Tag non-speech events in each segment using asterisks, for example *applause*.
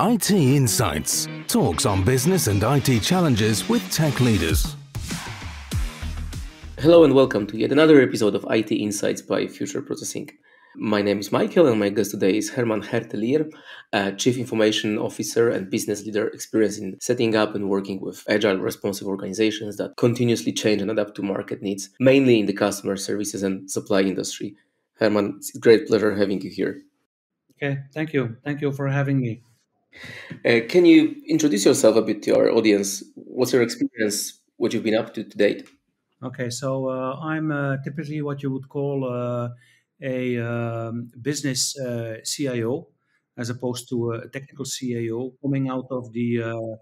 IT Insights talks on business and IT challenges with tech leaders. Hello and welcome to yet another episode of IT Insights by Future Processing. My name is Michael, and my guest today is Herman Herteleer, Chief Information Officer and business leader experienced in setting up and working with agile, responsive organizations that continuously change and adapt to market needs, mainly in the customer services and supply industry. Herman, it's a great pleasure having you here. Okay, thank you. Thank you for having me. Uh, can you introduce yourself a bit to our audience? What's your experience? What you've been up to to date? Okay, so uh, I'm uh, typically what you would call uh, a um, business uh, CIO as opposed to a technical CIO coming out of the uh,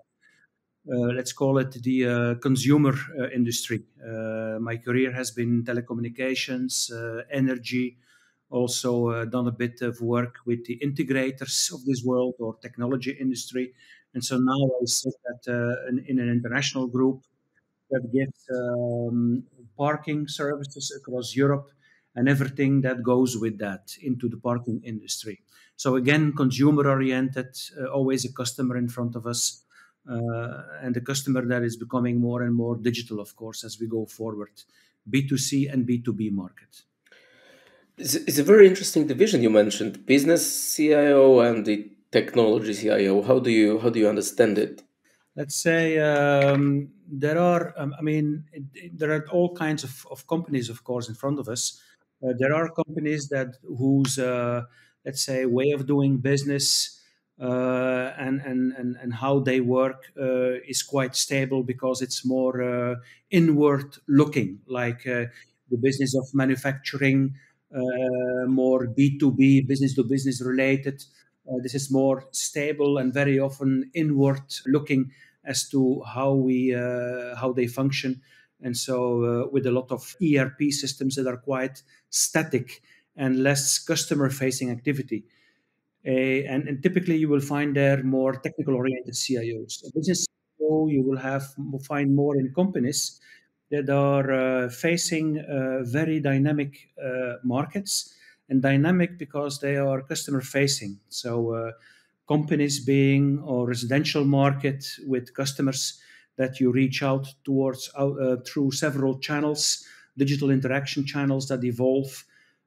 uh, let's call it the uh, consumer uh, industry. Uh, my career has been telecommunications, energy, also done a bit of work with the integrators of this world or technology industry. And so now I sit at, in, in an international group that gives um, parking services across Europe and everything that goes with that into the parking industry. So again, consumer oriented, uh, always a customer in front of us, uh, and a customer that is becoming more and more digital, of course, as we go forward, B2C and B2B market. It's, a very interesting division you mentioned, business CIO and the technology CIO. How do you how do you understand it? Let's say um, there are, um, I mean, there are all kinds of, of companies, of course, in front of us. Uh, there are companies that whose uh, let's say way of doing business uh, and, and and and how they work uh, is quite stable because it's more uh, inward looking, like uh, the business of manufacturing, more B two B, business to business related. this is more stable and very often inward looking as to how we how they function and so, uh, with a lot of ERP systems that are quite static and less customer facing activity. Uh, and, and, typically, you will find there more technical oriented CIOs. A business CIO you will have find more in companies that are uh, facing uh, very dynamic uh, markets and dynamic because they are customer facing. So, companies being or residential market with customers that you reach out towards uh, through several channels, digital interaction channels that evolve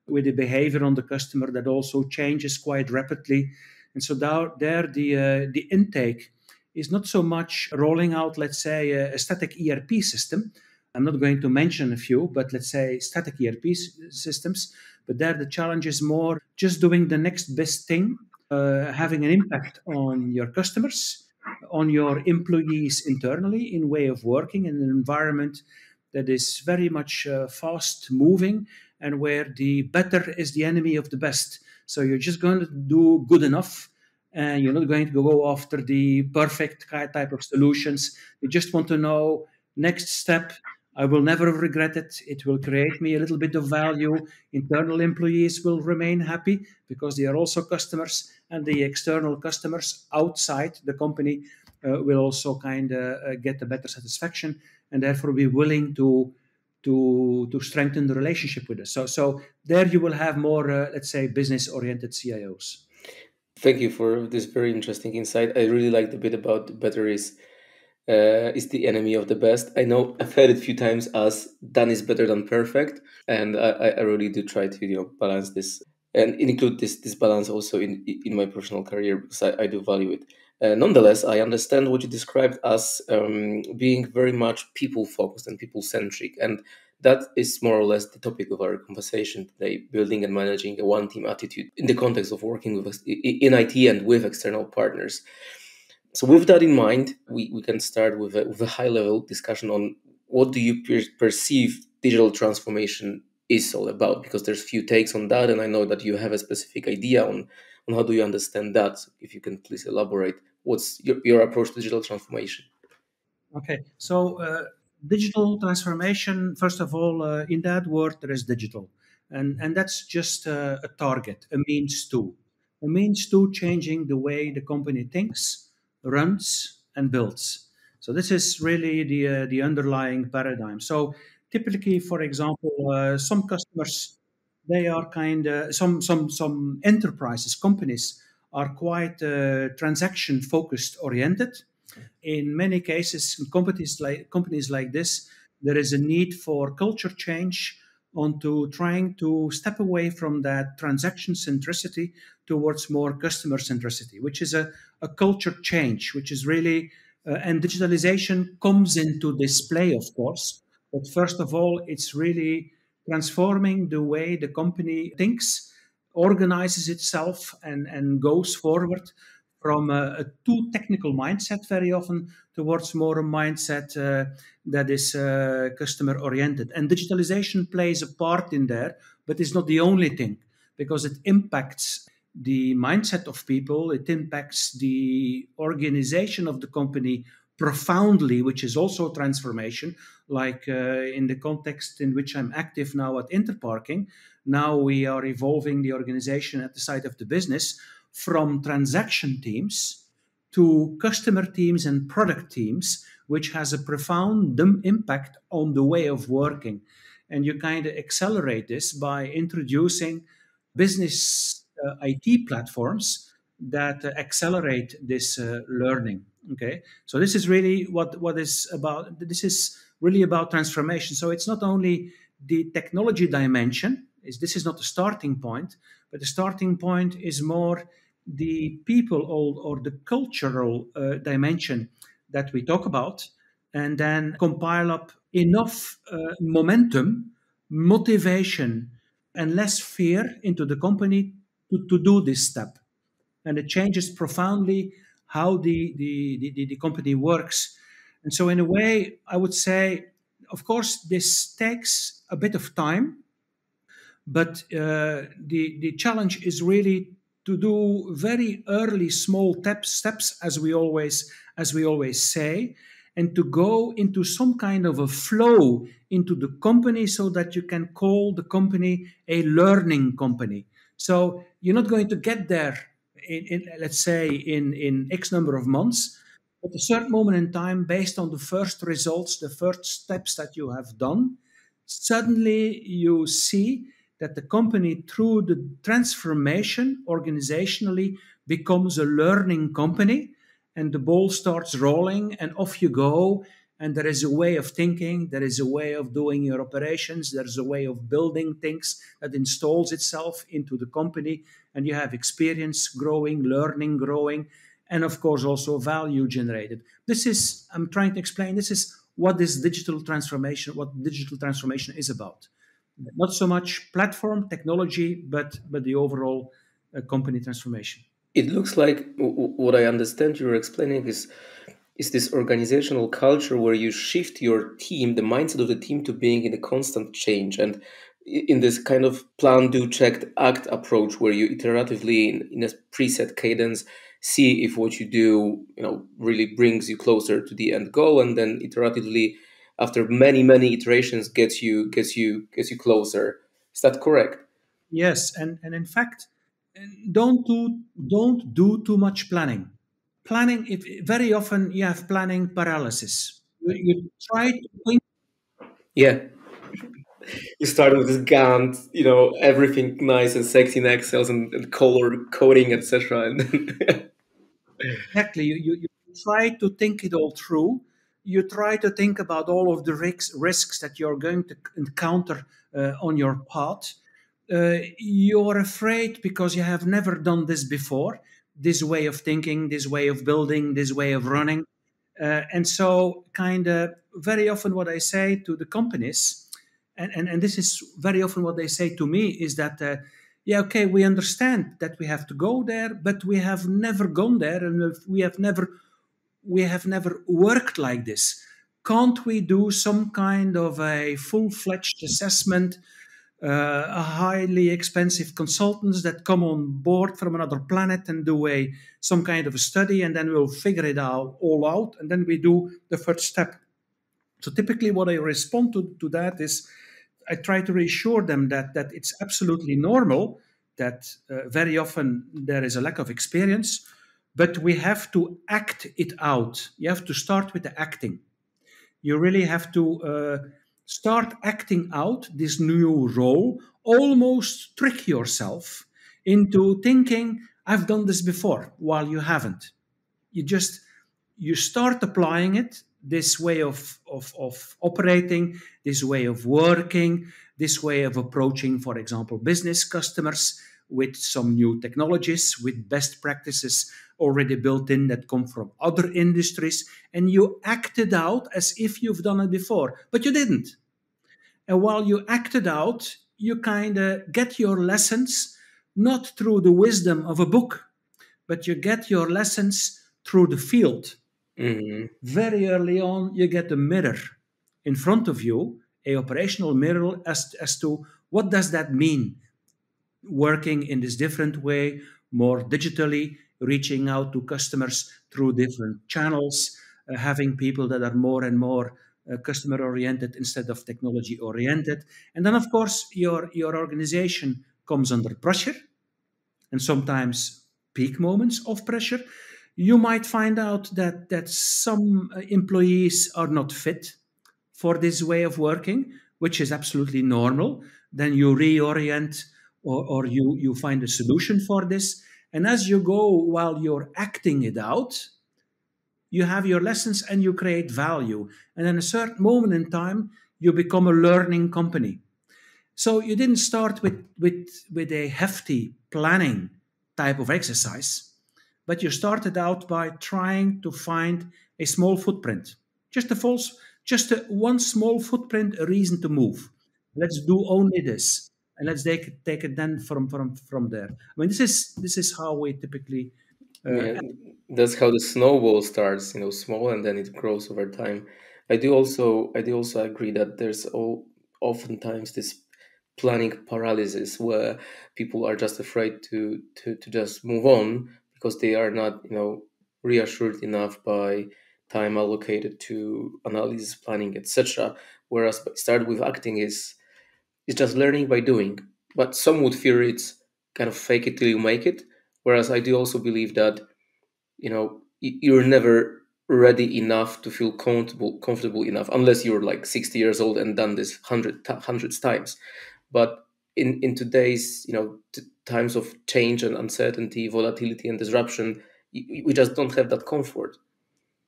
with the behavior on the customer that also changes quite rapidly. And so there, there the uh, the intake is not so much rolling out, let's say, a, static ERP system. I'm not going to mention a few, but let's say static ERP systems. But there, the challenge is more just doing the next best thing, uh, having an impact on your customers on your employees internally in way of working in an environment that is very much uh, fast moving and where the better is the enemy of the best. So you're just going to do good enough and you're not going to go after the perfect type of solutions. You just want to know next step. I will never regret it. It will create me a little bit of value. Internal employees will remain happy because they are also customers and the external customers outside the company uh, will also kind of uh, get a better satisfaction and therefore be willing to to to strengthen the relationship with us. So so there you will have more uh, let's say business oriented CIOs. Thank you for this very interesting insight. I really like the bit about batteries. Uh, is the enemy of the best. I know I've heard it a few times as done is better than perfect, and I, I really do try to you know balance this and include this this balance also in in my personal career because I, I do value it. Uh, nonetheless, I understand what you described as um, being very much people focused and people centric, and that is more or less the topic of our conversation today: building and managing a one team attitude in the context of working with in IT and with external partners. So, with that in mind, we, we can start with a, with a high level discussion on what do you per- perceive digital transformation is all about? Because there's few takes on that and i know that you have a specific idea on on how do you understand that. So if you can please elaborate what's your, your approach to digital transformation? Okay so uh, digital transformation first of all uh, in that word there is digital. And and that's just a target a means to. A means to changing the way the company thinks runs and builds so this is really the uh, the underlying paradigm so typically, for example, uh, some customers they are kind of some some some enterprises companies are quite uh, transaction focused oriented. In many cases, in companies like companies like this, there is a need for culture change onto trying to step away from that transaction centricity towards more customer centricity, which is a, a culture change, which is really, uh, and digitalization comes into display, of course. But first of all, it's really transforming the way the company thinks, organizes itself, and, and goes forward from a, a too technical mindset very often towards more a mindset uh, that is uh, customer oriented. And digitalization plays a part in there, but it's not the only thing because it impacts the mindset of people, it impacts the organization of the company profoundly, which is also transformation. Like uh, in the context in which I'm active now at Interparking, now we are evolving the organization at the side of the business from transaction teams to customer teams and product teams, which has a profound impact on the way of working. And you kind of accelerate this by introducing business IT platforms that uh, accelerate this uh, learning. Okay, so this is really what what is about. This is really about transformation. So it's not only the technology dimension. Is this is not the starting point, but the starting point is more the people or, or the cultural uh, dimension that we talk about, and then compile up enough uh, momentum, motivation, and less fear into the company to, to do this step. And it changes profoundly how the, the, the, the company works. And so, in a way, I would say, of course, this takes a bit of time, but uh, the, the challenge is really to do very early small steps as we always as we always say and to go into some kind of a flow into the company so that you can call the company a learning company so you're not going to get there in, in let's say in in x number of months at a certain moment in time based on the first results the first steps that you have done suddenly you see that the company, through the transformation organizationally, becomes a learning company and the ball starts rolling and off you go. And there is a way of thinking, there is a way of doing your operations, there's a way of building things that installs itself into the company. And you have experience growing, learning, growing, and of course also value generated. This is, I'm trying to explain, this is what this digital transformation, what digital transformation is about not so much platform technology, but but the overall uh, company transformation. It looks like what I understand you're explaining is is this organizational culture where you shift your team, the mindset of the team, to being in a constant change. And in this kind of plan, do, check, act approach where you iteratively in, in a preset cadence see if what you do you know really brings you closer to the end goal. And then iteratively after many many iterations gets you gets you gets you closer. Is that correct? Yes. And and in fact don't do don't do too much planning planning if very often you have planning paralysis you, you try to think yeah you start with this Gantt, you know, everything nice and sexy in Excel and, and color coding, etc. *laughs* exactly. You, you, you try to think it all through, you try to think about all of the risks, risks that you're going to encounter uh, on your path. Uh, you're afraid because you have never done this before, this way of thinking, this way of building, this way of running. Uh, and so, kind of, very often, what I say to the companies, and, and, and this is very often what they say to me, is that, uh, yeah, okay, we understand that we have to go there, but we have never gone there and we have never we have never worked like this. Can't we do some kind of a full fledged assessment? Uh, highly expensive consultants that come on board from another planet and do a some kind of a study and then we'll figure it out all out and then we do the first step so typically what i respond to, to that is i try to reassure them that that it's absolutely normal that uh, very often there is a lack of experience but we have to act it out. You have to start with the acting. You really have to uh, start acting out this new role, almost trick yourself into thinking, I've done this before while you haven't. You just you start applying it, this way of, of, of operating, this way of working, this way of approaching, for example, business customers with some new technologies, with best practices already built in that come from other industries, and you acted out as if you've done it before, but you didn't. And while you acted out, you kind of get your lessons not through the wisdom of a book, but you get your lessons through the field. Mm-hmm. Very early on, you get a mirror in front of you, a operational mirror as, as to what does that mean working in this different way, more digitally, reaching out to customers through different channels, uh, having people that are more and more uh, customer oriented instead of technology oriented. And then, of course, your, your organization comes under pressure and sometimes peak moments of pressure. You might find out that, that some uh, employees are not fit for this way of working, which is absolutely normal. Then you reorient or, or you, you find a solution for this. And as you go while you're acting it out, you have your lessons and you create value. And in a certain moment in time, you become a learning company. So you didn't start with, with, with a hefty planning type of exercise, but you started out by trying to find a small footprint. Just a false, just a, one small footprint, a reason to move. Let's do only this and let's take it, take it then from from from there. I mean, this is this is how we typically. Uh, yeah, that's how the snowball starts. You know, small and then it grows over time. I do also I do also agree that there's all, oftentimes this planning paralysis where people are just afraid to to to just move on because they are not you know reassured enough by time allocated to analysis planning etc whereas start with acting is it's just learning by doing. But some would fear it's kind of fake it till you make it. Whereas I do also believe that, you know, you're never ready enough to feel comfortable comfortable enough unless you're like 60 years old and done this hundred hundreds times. But in in today's you know t- times of change and uncertainty, volatility and disruption, we just don't have that comfort.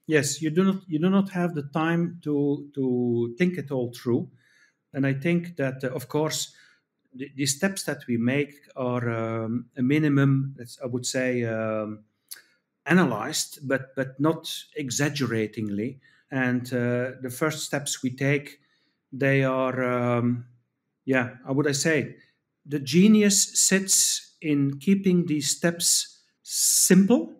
Yes, you do not you do not have the time to to think it all through and I think that, uh, of course, the, the, steps that we make are um, a minimum, I would say, um, analyzed, but, but not exaggeratingly. And uh, the first steps we take, they are, um, yeah, how would I say? The genius sits in keeping these steps simple,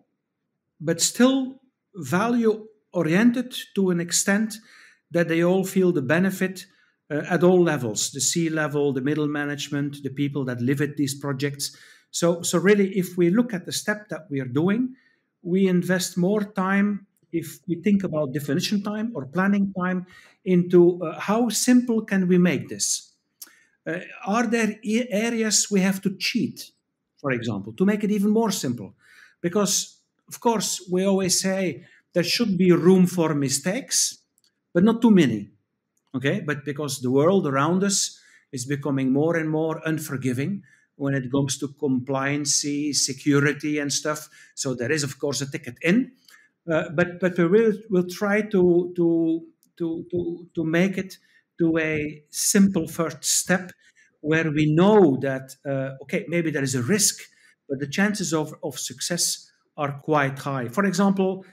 but still value oriented to an extent that they all feel the benefit uh, at all levels the C-level, the middle management, the people that live at these projects. So, so really, if we look at the step that we are doing, we invest more time if we think about definition time or planning time into uh, how simple can we make this? Uh, are there areas we have to cheat for example to make it even more simple? Because of course we always say there should be room for mistakes but not too many okay? But because the world around us is becoming more and more unforgiving when it comes to compliancy security and stuff. So there is of course a ticket in. Uh, but but we will will try to to to to to make it to a simple first step where we know that uh, okay maybe there is a risk but the chances of of success are quite high. For example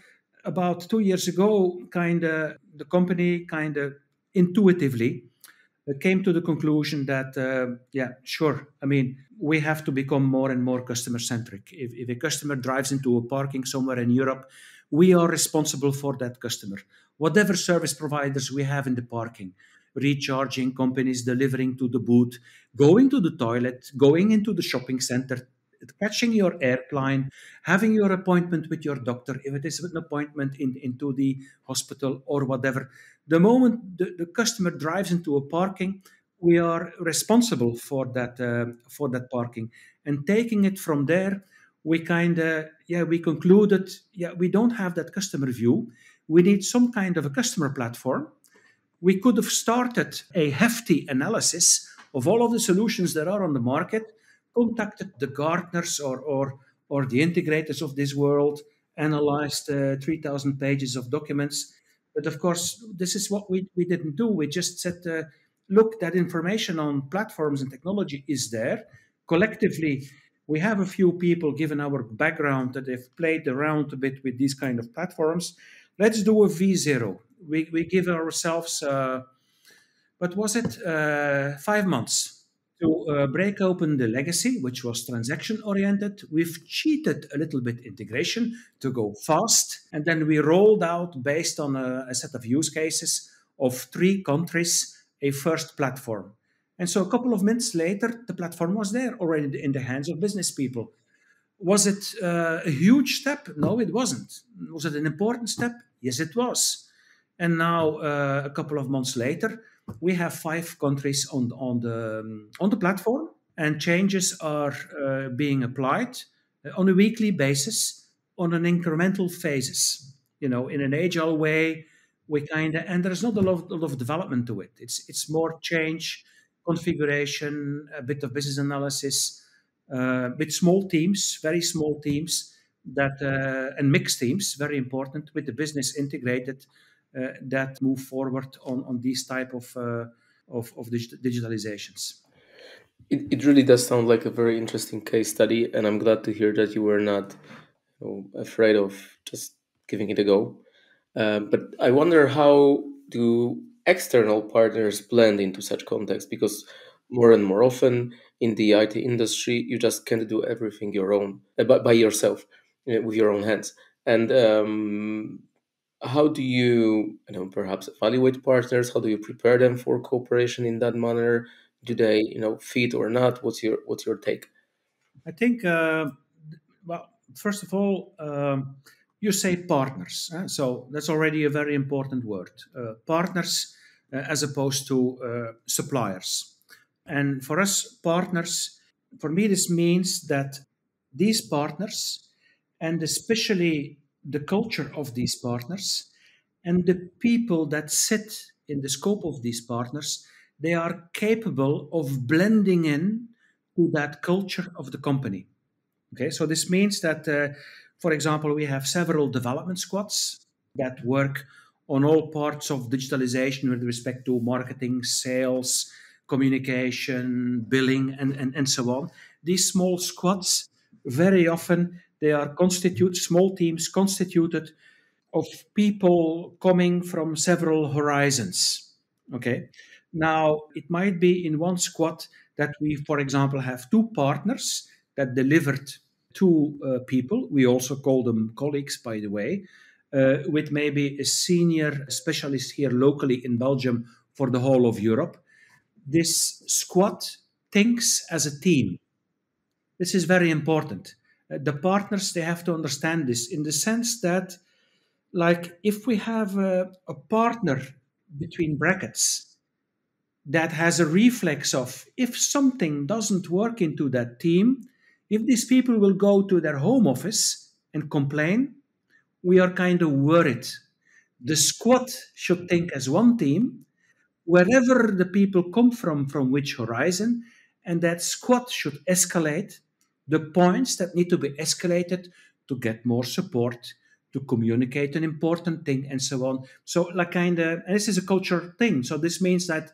about two years ago kind of the company kind of intuitively uh, came to the conclusion that, uh, yeah, sure, I mean, we have to become more and more customer centric. If, if a customer drives into a parking somewhere in Europe, we are responsible for that customer. Whatever service providers we have in the parking, recharging companies delivering to the booth, going to the toilet, going into the shopping center, catching your airplane, having your appointment with your doctor, if it is an appointment in, into the hospital or whatever. The moment the, the customer drives into a parking, we are responsible for that uh, for that parking, and taking it from there, we kind of yeah we concluded yeah we don't have that customer view. We need some kind of a customer platform. We could have started a hefty analysis of all of the solutions that are on the market contacted the Gartners or, or, or the integrators of this world analyzed uh, 3,000 pages of documents. But of course, this is what we, we didn't do. We just said, uh, look, that information on platforms and technology is there. Collectively, we have a few people, given our background, that have played around a bit with these kind of platforms. Let's do a V0. We, we give ourselves, uh, what was it, uh, five months to uh, break open the legacy, which was transaction oriented. We've cheated a little bit integration to go fast. And then we rolled out, based on a, a set of use cases of three countries, a first platform. And so a couple of minutes later, the platform was there already in the hands of business people. Was it uh, a huge step? No, it wasn't. Was it an important step? Yes, it was. And now, uh, a couple of months later, we have five countries on on the um, on the platform, and changes are uh, being applied uh, on a weekly basis on an incremental phases. You know, in an agile way, we kind of and there's not a lot, a lot of development to it. It's it's more change, configuration, a bit of business analysis, uh, with small teams, very small teams that uh, and mixed teams, very important with the business integrated that move forward on, on these type of, uh, of, of digitalizations. It, it really does sound like a very interesting case study, and I'm glad to hear that you were not you know, afraid of just giving it a go. Uh, but I wonder how do external partners blend into such context because more and more often in the IT industry, you just can't do everything your own uh, by, by yourself uh, with your own hands. And um, how do you, you know, perhaps evaluate partners? How do you prepare them for cooperation in that manner? Do they, you know, fit or not? What's your What's your take? I think, uh, well, first of all, um, you say partners, so that's already a very important word. Uh, partners, uh, as opposed to uh, suppliers, and for us, partners, for me, this means that these partners, and especially the culture of these partners and the people that sit in the scope of these partners they are capable of blending in to that culture of the company. Okay so this means that uh, for example we have several development squads that work on all parts of digitalization with respect to marketing sales communication billing and, and, and so on. These small squads very often they are constitute small teams constituted of people coming from several horizons. Okay. Now it might be in one squad that we, for example, have two partners that delivered two uh, people. We also call them colleagues, by the way, uh, with maybe a senior specialist here locally in Belgium for the whole of Europe. This squad thinks as a team. This is very important the partners they have to understand this in the sense that like if we have a, a partner between brackets that has a reflex of if something doesn't work into that team if these people will go to their home office and complain we are kind of worried. The squad should think as one team wherever the people come from from which horizon and that squad should escalate the points that need to be escalated to get more support, to communicate an important thing, and so on. So, like kind of, and this is a culture thing. So this means that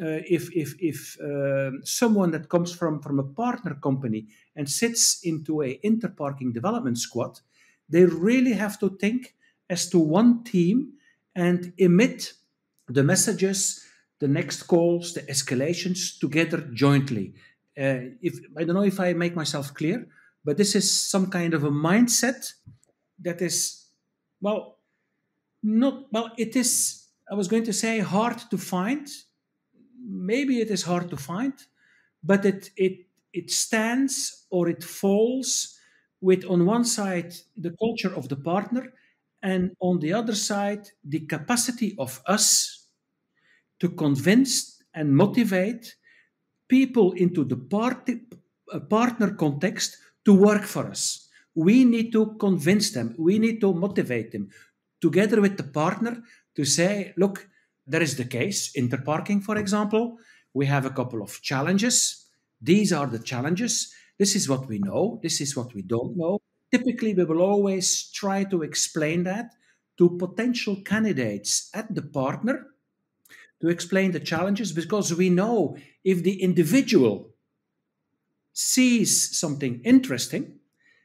uh, if if if uh, someone that comes from from a partner company and sits into a interparking development squad, they really have to think as to one team and emit the messages, the next calls, the escalations together jointly uh, if I don't know if I make myself clear, but this is some kind of a mindset that is, well, not well. It is. I was going to say hard to find. Maybe it is hard to find, but it it it stands or it falls with on one side the culture of the partner and on the other side the capacity of us to convince and motivate people into the party, uh, partner context to work for us. We need to convince them, we need to motivate them together with the partner to say, look, there is the case, interparking, for example. We have a couple of challenges. These are the challenges. This is what we know. This is what we don't know. Typically, we will always try to explain that to potential candidates at the partner to explain the challenges because we know if the individual sees something interesting,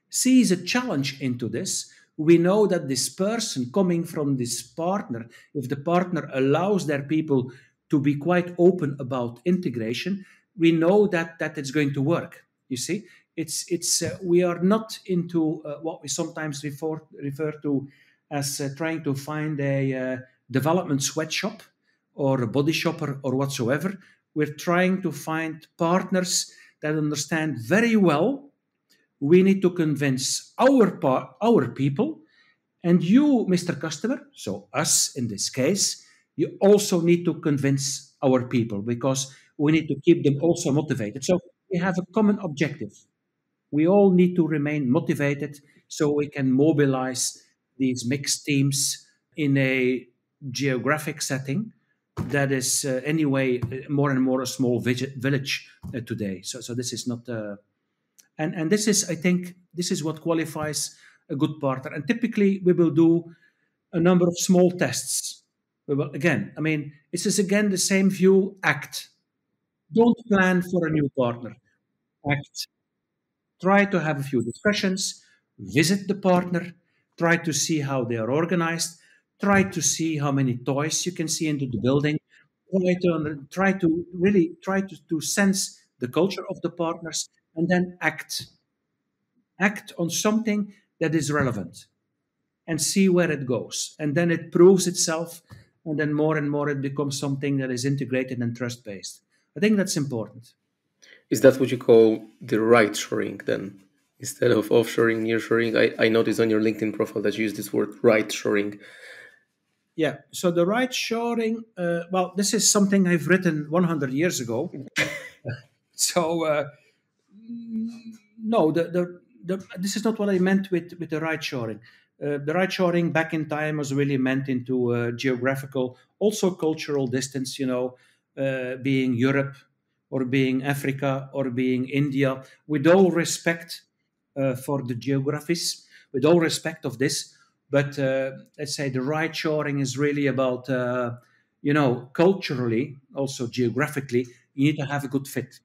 sees a challenge into this, we know that this person coming from this partner, if the partner allows their people to be quite open about integration, we know that that it's going to work. You see, it's it's uh, we are not into uh, what we sometimes refer refer to as uh, trying to find a uh, development sweatshop or a body shopper or whatsoever. We're trying to find partners that understand very well. We need to convince our par- our people, and you, Mr. Customer, so us in this case, you also need to convince our people because we need to keep them also motivated. So we have a common objective. We all need to remain motivated so we can mobilize these mixed teams in a geographic setting that is uh, anyway uh, more and more a small village uh, today. So, so this is not, uh, and and this is I think this is what qualifies a good partner. And typically we will do a number of small tests. We will again, I mean, this is again the same view. Act. Don't plan for a new partner. Act. Try to have a few discussions. Visit the partner. Try to see how they are organized try to see how many toys you can see into the building. Try to try to really try to, to sense the culture of the partners and then act. Act on something that is relevant and see where it goes. And then it proves itself and then more and more it becomes something that is integrated and trust based i think that's important. Is that what you call the right shoring then? Instead of offshoring nearshoring? I, I noticed on your linkedin profile that you use this word right shoring yeah. So the right shoring, uh, well, this is something I've written 100 years ago. *laughs* so uh, no, the, the, the, this is not what I meant with, with the right shoring. Uh, the right shoring back in time was really meant into uh, geographical, also cultural distance, you know, uh, being Europe or being Africa or being India, with all respect uh, for the geographies, with all respect of this, but uh, let's say the right shoring is really about, uh, you know, culturally, also geographically, you need to have a good fit,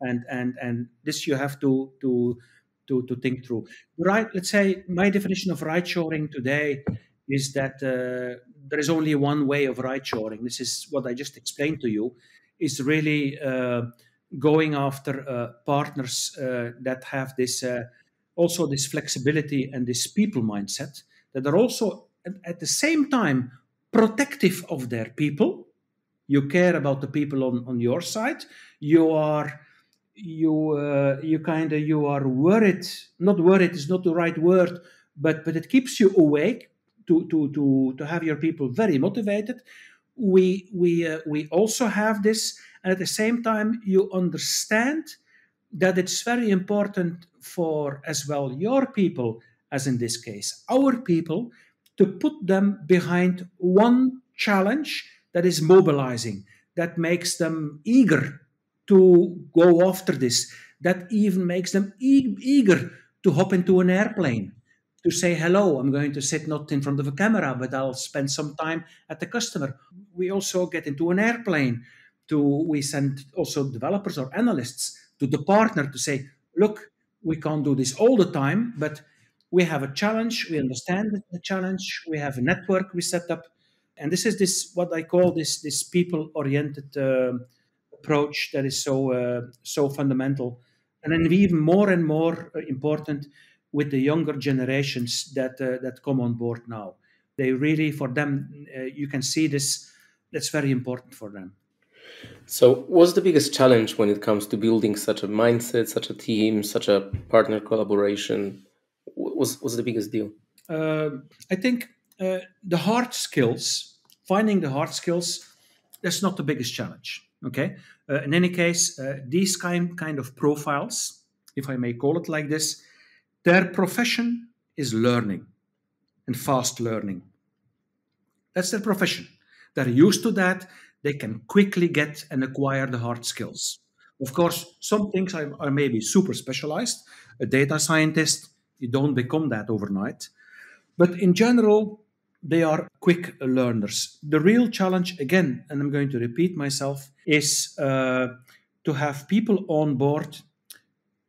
and and and this you have to to to to think through. Right, let's say my definition of right shoring today is that uh, there is only one way of right shoring. This is what I just explained to you. Is really uh, going after uh, partners uh, that have this also this flexibility and this people mindset that are also at the same time protective of their people. You care about the people on, on your side. You are you uh, you kind of you are worried. Not worried is not the right word, but but it keeps you awake to to to to have your people very motivated. We we uh, we also have this, and at the same time you understand that it's very important for as well your people as in this case, our people, to put them behind one challenge that is mobilizing, that makes them eager to go after this, that even makes them e- eager to hop into an airplane, to say, hello, I'm going to sit not in front of a camera, but I'll spend some time at the customer. We also get into an airplane to, we send also developers or analysts to the partner to say, look, we can't do this all the time, but we have a challenge we understand the challenge we have a network we set up and this is this what i call this this people oriented uh, approach that is so uh, so fundamental and then even more and more uh, important with the younger generations that uh, that come on board now. They really for them uh, you can see this that's very important for them. So what's the biggest challenge when it comes to building such a mindset such a team such a partner collaboration was was the biggest deal? Uh, I think uh, the hard skills, finding the hard skills, that's not the biggest challenge. Okay. Uh, in any case, uh, these kind kind of profiles, if I may call it like this, their profession is learning and fast learning. That's their profession. They're used to that. They can quickly get and acquire the hard skills. Of course, some things are, are maybe super specialized. A data scientist, you don't become that overnight. But in general, they are quick learners. The real challenge, again, and I'm going to repeat myself, is uh, to have people on board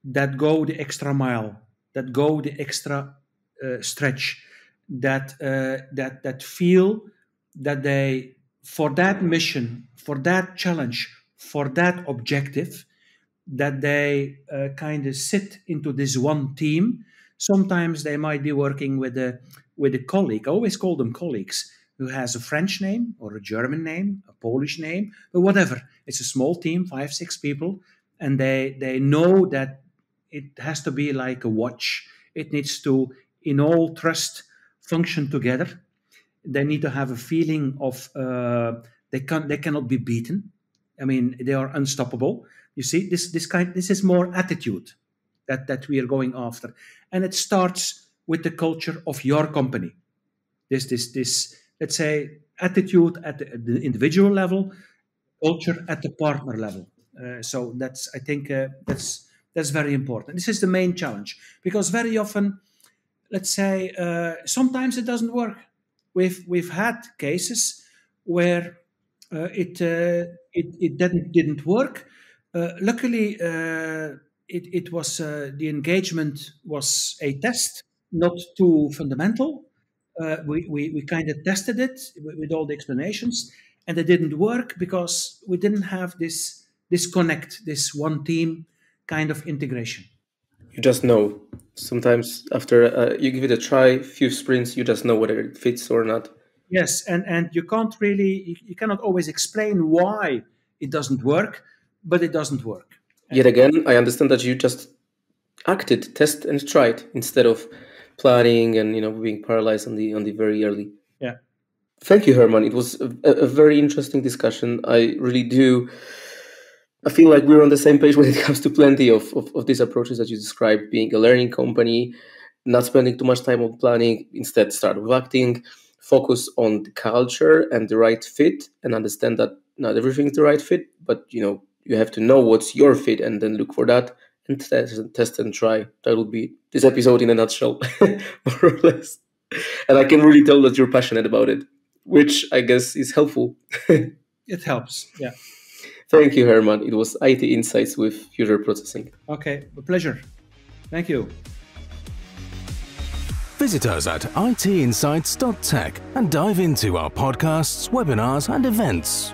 that go the extra mile, that go the extra uh, stretch, that uh, that that feel that they for that mission, for that challenge, for that objective, that they uh, kind of sit into this one team. Sometimes they might be working with a with a colleague. I always call them colleagues who has a French name or a German name, a Polish name, but whatever. It's a small team, five six people, and they they know that it has to be like a watch. It needs to, in all trust, function together. They need to have a feeling of uh, they can they cannot be beaten. I mean, they are unstoppable. You see, this this kind this is more attitude that that we are going after, and it starts with the culture of your company. This this this let's say attitude at the, the individual level, culture at the partner level. Uh, so that's I think uh, that's that's very important. This is the main challenge because very often, let's say, uh, sometimes it doesn't work. We've we've had cases where uh, it, uh, it it didn't didn't work. Uh, luckily, it it was uh, the engagement was a test, not too fundamental. we, we, we kind of tested it with, with all the explanations, and it didn't work because we didn't have this this connect, this one team kind of integration. You just know. Sometimes after uh, you give it a try, few sprints, you just know whether it fits or not. Yes, and and you can't really, you cannot always explain why it doesn't work, but it doesn't work. Yet again, I understand that you just acted, test and tried instead of planning and you know being paralyzed on the on the very early. Yeah. Thank you, Herman. It was a, a very interesting discussion. I really do I feel like we're on the same page *laughs* when it comes to plenty of, of, of, these approaches that you described, being a learning company, not spending too much time on planning, instead start with acting, focus on the culture and the right fit, and understand that not everything's the right fit, but you know, you have to know what's your fit and then look for that and test, test and try. That would be this episode in a nutshell, *laughs* more or less. And I can really tell that you're passionate about it, which I guess is helpful. *laughs* it helps, yeah. Thank you, Herman. It was IT Insights with Future Processing. Okay, a pleasure. Thank you. Visit us at itinsights.tech and dive into our podcasts, webinars, and events.